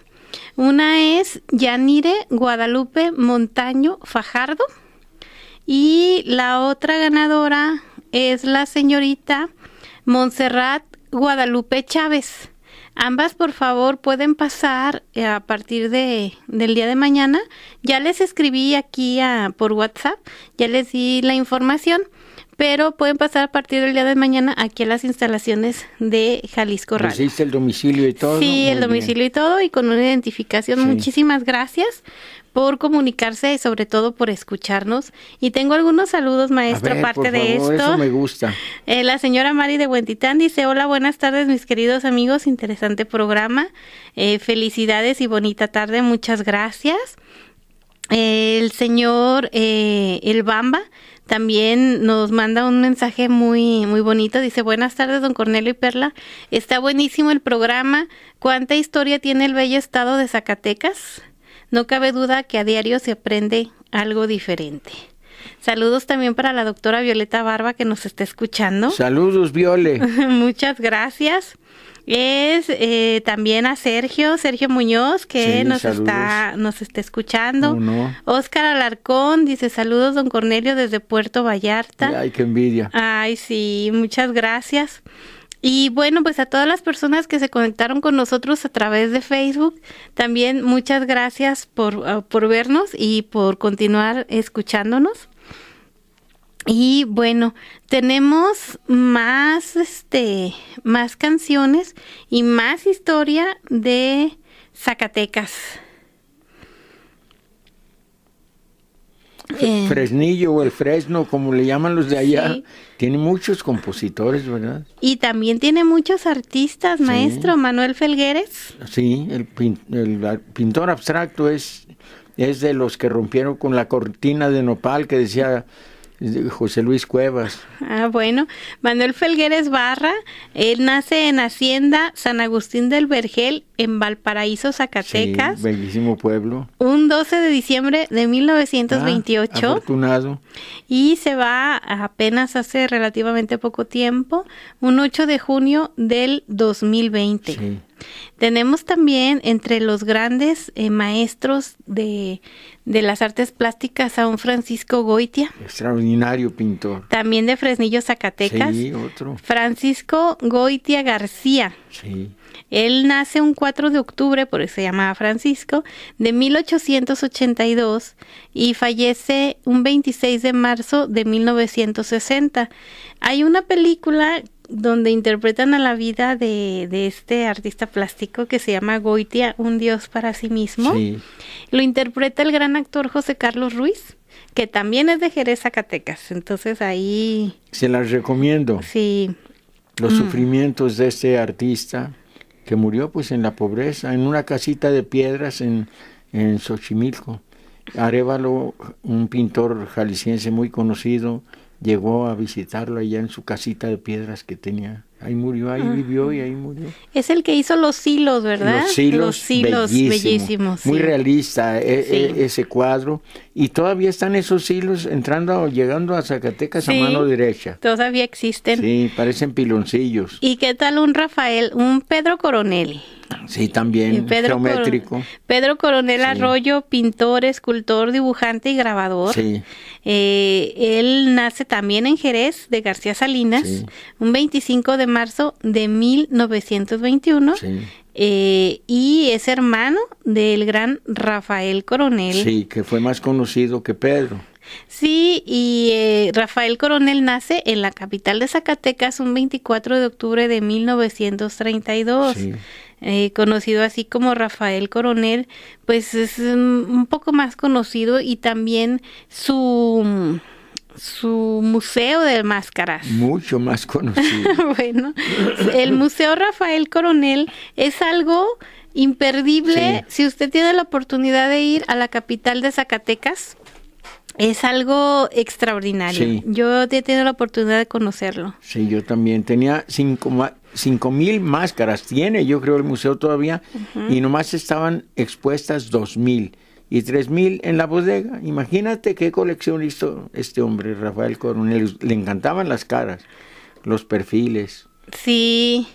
una es Yanire Guadalupe Montaño Fajardo y la otra ganadora es la señorita Montserrat Guadalupe Chávez. Ambas, por favor, pueden pasar eh, a partir de, del día de mañana. Ya les escribí aquí a, por WhatsApp, ya les di la información pero pueden pasar a partir del día de mañana aquí a las instalaciones de Jalisco Radio. ¿Existe el domicilio y todo? Sí, el domicilio y todo, y con una identificación. Muchísimas gracias por comunicarse y sobre todo por escucharnos. Y tengo algunos saludos, maestro, aparte de esto. Eso me gusta. Eh, la señora Mari de Huentitán dice, hola, buenas tardes, mis queridos amigos, interesante programa. Eh, felicidades y bonita tarde, muchas gracias. el señor eh, El Bamba también nos manda un mensaje muy, muy bonito. Dice, buenas tardes, don Cornelio y Perla. Está buenísimo el programa. ¿Cuánta historia tiene el bello estado de Zacatecas? No cabe duda que a diario se aprende algo diferente. Saludos también para la doctora Violeta Barba que nos está escuchando. Saludos, Viole. Muchas gracias es eh, también a Sergio, Sergio Muñoz, que nos está nos está escuchando. Oscar Alarcón dice saludos, don Cornelio, desde Puerto Vallarta. Ay, qué envidia. Ay, sí, muchas gracias. Y bueno, pues a todas las personas que se conectaron con nosotros a través de Facebook, también muchas gracias por, ah, por vernos y por continuar escuchándonos. Y bueno, tenemos más este más canciones y más historia de Zacatecas. Eh, Fresnillo o el Fresno, como le llaman los de allá, tiene muchos compositores, ¿verdad? Y también tiene muchos artistas, maestro Manuel Felgueres. Sí, el, el, pintor abstracto es, es de los que rompieron con la cortina de nopal que decía José Luis Cuevas. Ah, bueno. Manuel Felgueres Barra, él nace en Hacienda San Agustín del Vergel, en Valparaíso, Zacatecas. Sí, bellísimo pueblo. Un 12 de diciembre de 1928. Ah, afortunado. Y se va apenas hace relativamente poco tiempo, un 8 de junio del 2020. Sí. Tenemos también entre los grandes eh, maestros de, de, las artes plásticas a un Francisco Goitia. Extraordinario pintor. También de Fresnillo, Zacatecas. Sí, otro. Francisco Goitia García. Sí. Él nace un 4 de octubre, por eso se llamaba Francisco, de 1882 y fallece un 26 de marzo de 1960. Hay una película donde interpretan a la vida de, de, este artista plástico que se llama Goitia, un dios para sí mismo. Lo interpreta el gran actor José Carlos Ruiz, que también es de Jerez, Zacatecas. Entonces ahí... Se las recomiendo. Sí. Los mm. sufrimientos de este artista que murió pues en la pobreza, en una casita de piedras en, en Xochimilco. Arevalo, un pintor jalisciense muy conocido, llegó a visitarlo allá en su casita de piedras que tenía. Ahí murió, ahí vivió y ahí murió. Es el que hizo los hilos, ¿verdad? Los hilos, bellísimos. Muy realista e, e, ese cuadro. Y todavía están esos hilos entrando, llegando a Zacatecas a mano derecha. Todavía existen. Sí, parecen piloncillos. ¿Y qué tal un Rafael, un Pedro Coronel? Sí, también Pedro geométrico. Pedro Coronel Arroyo, pintor, escultor, dibujante y grabador. Sí. Eh, él nace también en Jerez de García Salinas, un 25 de marzo de 1921. Sí. Eh, y es hermano del gran Rafael Coronel. Sí, que fue más conocido que Pedro. Sí, y eh, Rafael Coronel nace en la capital de Zacatecas un 24 de octubre de 1932. Sí. Eh, conocido así como Rafael Coronel, pues es un poco más conocido y también su su museo de máscaras. Mucho más conocido. bueno, el Museo Rafael Coronel es algo imperdible si usted tiene la oportunidad de ir a la capital de Zacatecas. Es algo extraordinario. Yo he tenido la oportunidad de conocerlo. Sí, yo también. Tenía cinco, cinco mil máscaras, tiene yo creo el museo todavía, y nomás estaban expuestas dos mil y tres mil en la bodega. Imagínate qué colección hizo este hombre, Rafael Coronel. Le encantaban las caras, los perfiles. Sí,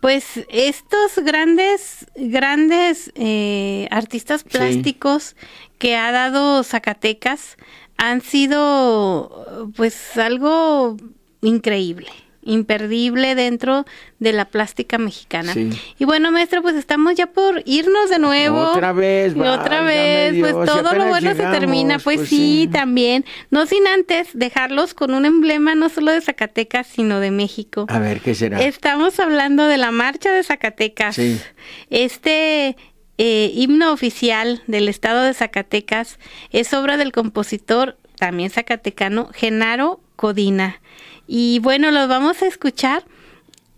pues estos grandes, grandes eh, artistas plásticos que ha dado Zacatecas han sido pues algo increíble imperdible dentro de la plástica mexicana. Y bueno, maestro, pues estamos ya por irnos de nuevo. Otra vez, y otra vez, pues todo lo bueno se termina, pues, pues sí, también. No sin antes dejarlos con un emblema no solo de Zacatecas, sino de México. A ver, ¿qué será? Estamos hablando de la marcha de Zacatecas. Sí. Este eh, himno oficial del estado de Zacatecas es obra del compositor también zacatecano Genaro Codina. Y bueno, los vamos a escuchar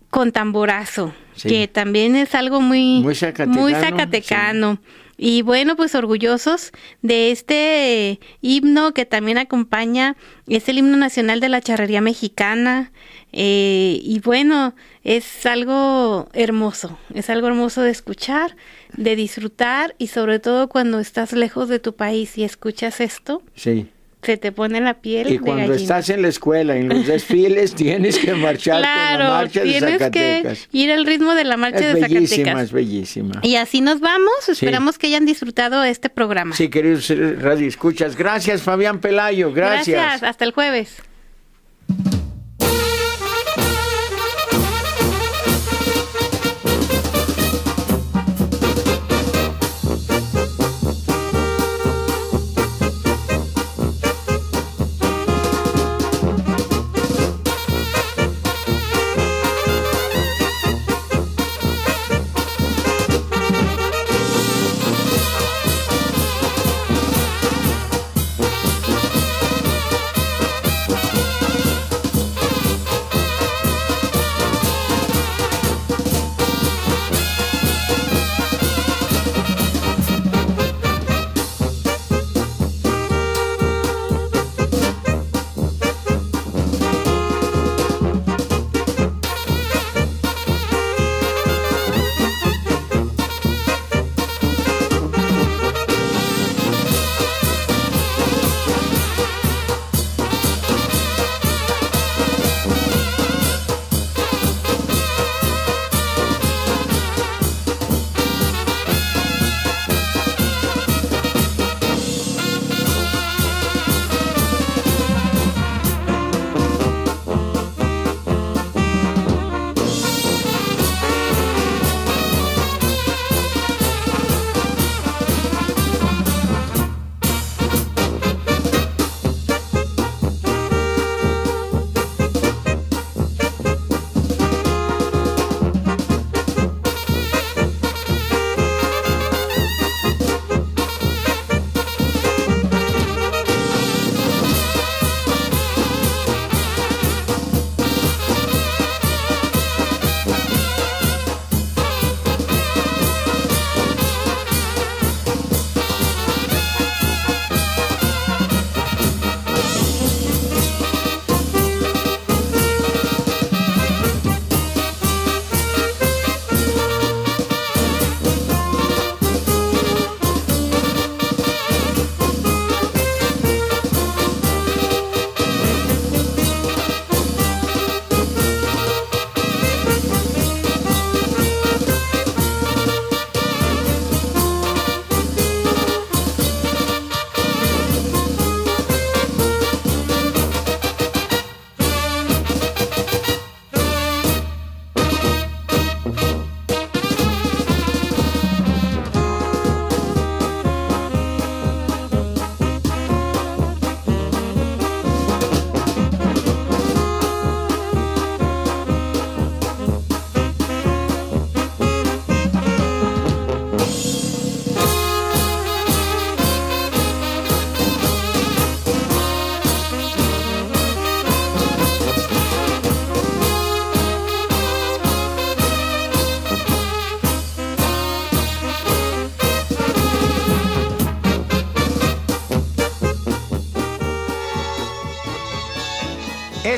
con tamborazo, que también es algo muy, muy zacatecano. Y bueno, pues orgullosos de este himno que también acompaña, es el himno nacional de la charrería mexicana. Eh, y bueno, es algo hermoso, es algo hermoso de escuchar, de disfrutar y sobre todo cuando estás lejos de tu país y escuchas esto. Sí se te pone la piel. Y cuando estás en la escuela, en los desfiles, tienes que marchar con la marcha de Zacatecas. que ir al ritmo de la marcha de Zacatecas. Es bellísima, es bellísima. Y así nos vamos. Esperamos que hayan disfrutado este programa. Sí, queridos radio escuchas. Gracias, Fabián Pelayo. Gracias. Gracias. Hasta el jueves.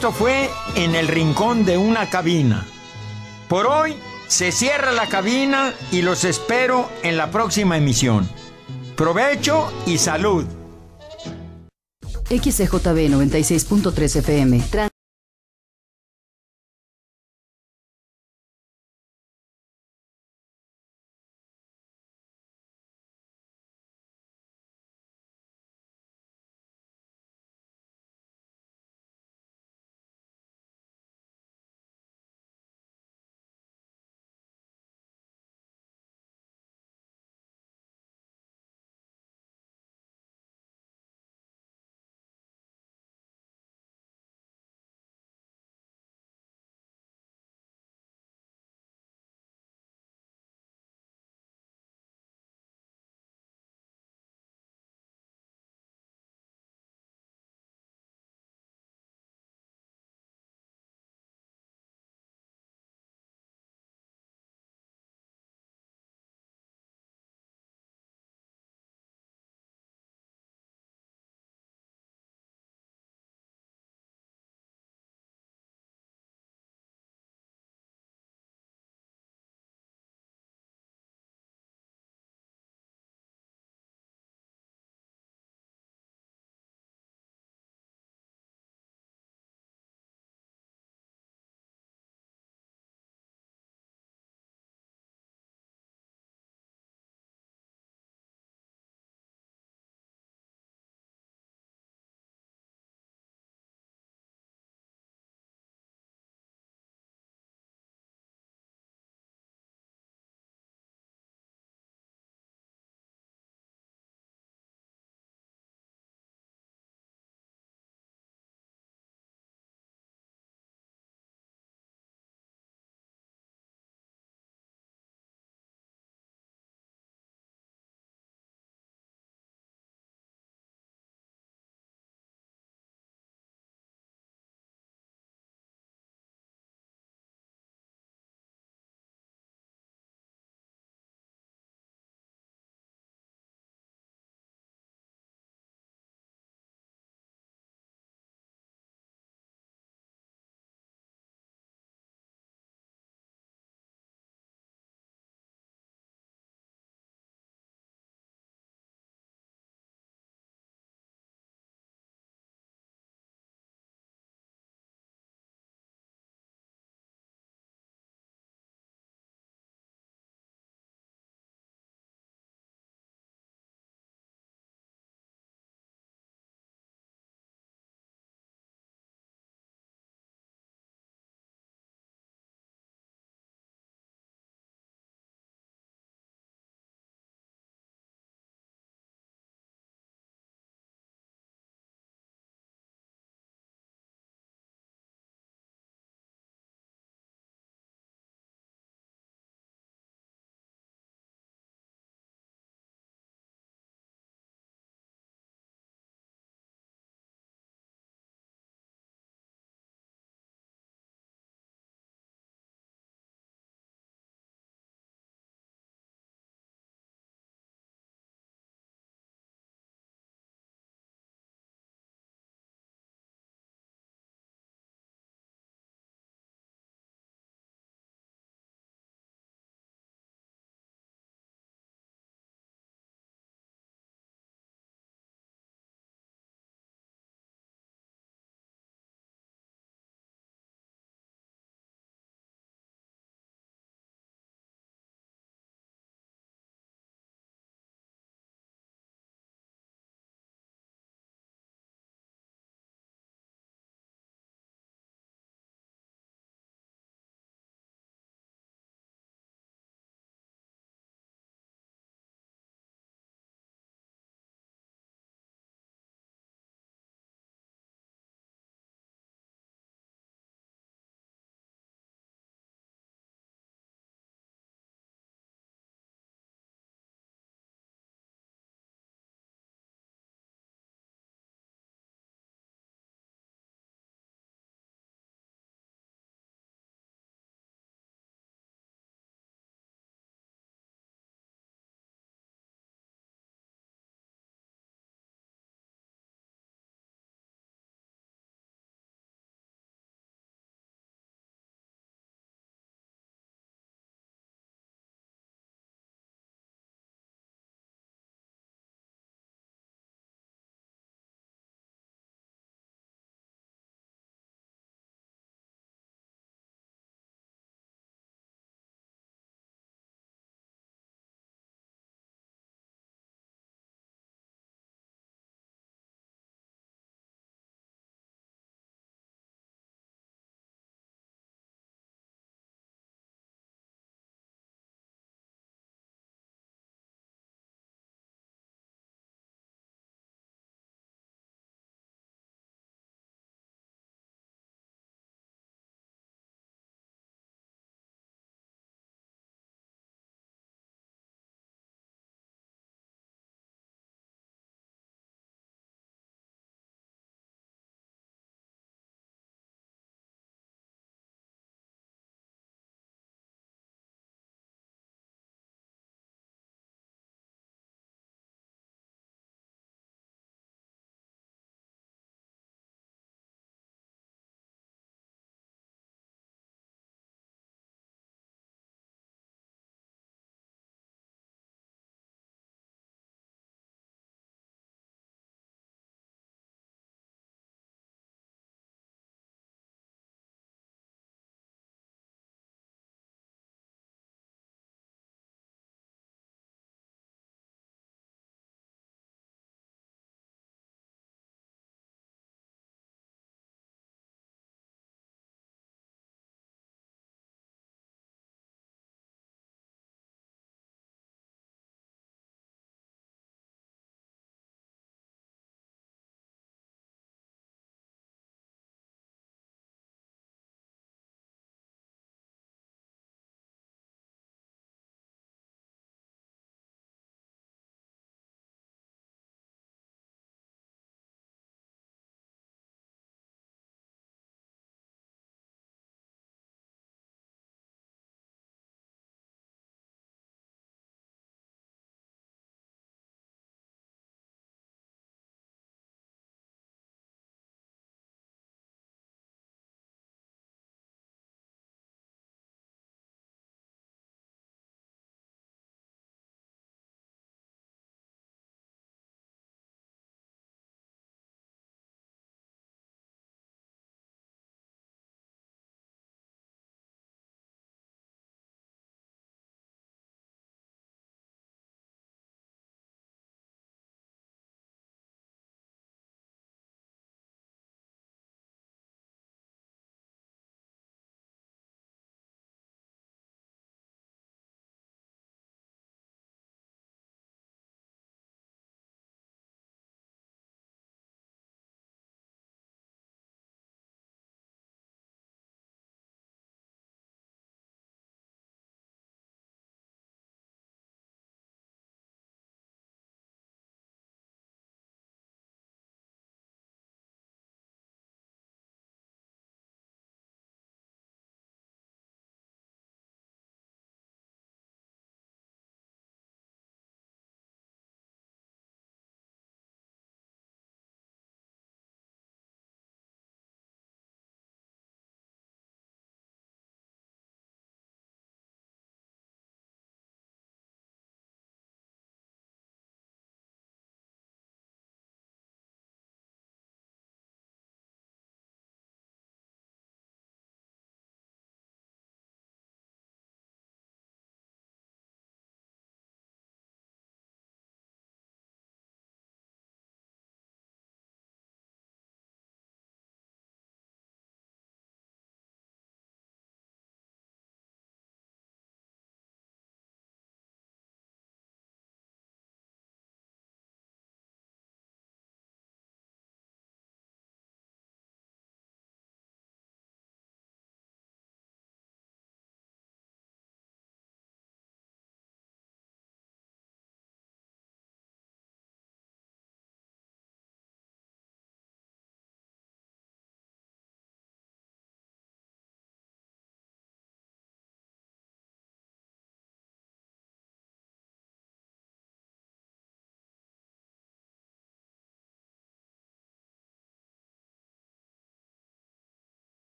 Esto fue en el rincón de una cabina. Por hoy se cierra la cabina y los espero en la próxima emisión. Provecho y salud. XCJB 96.3 FM.